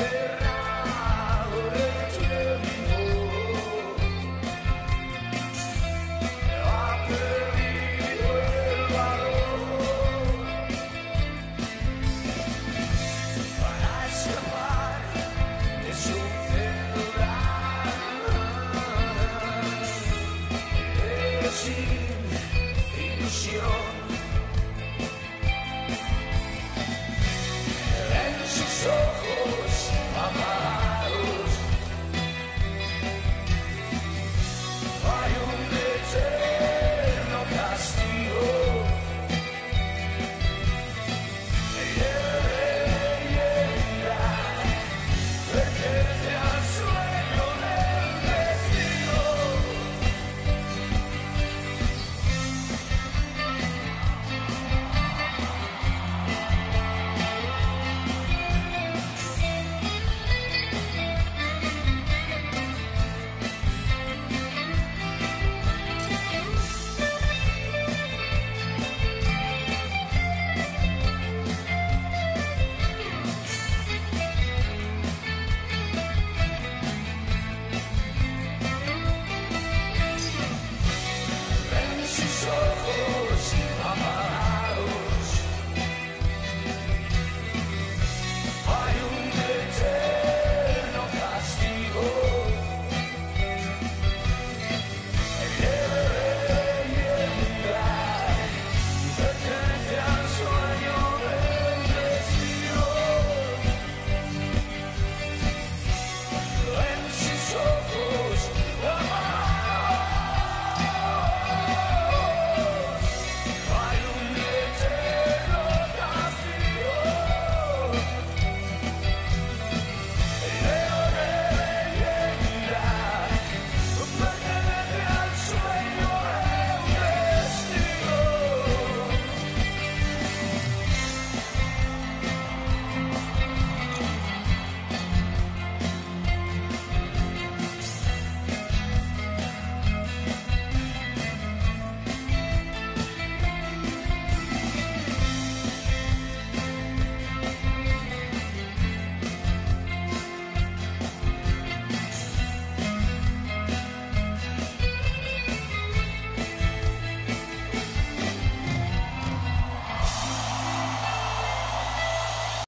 Encerrado